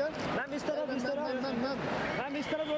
यार मैम इस तरफ इस मैम तरफ मैम मैम मैम इस तरफ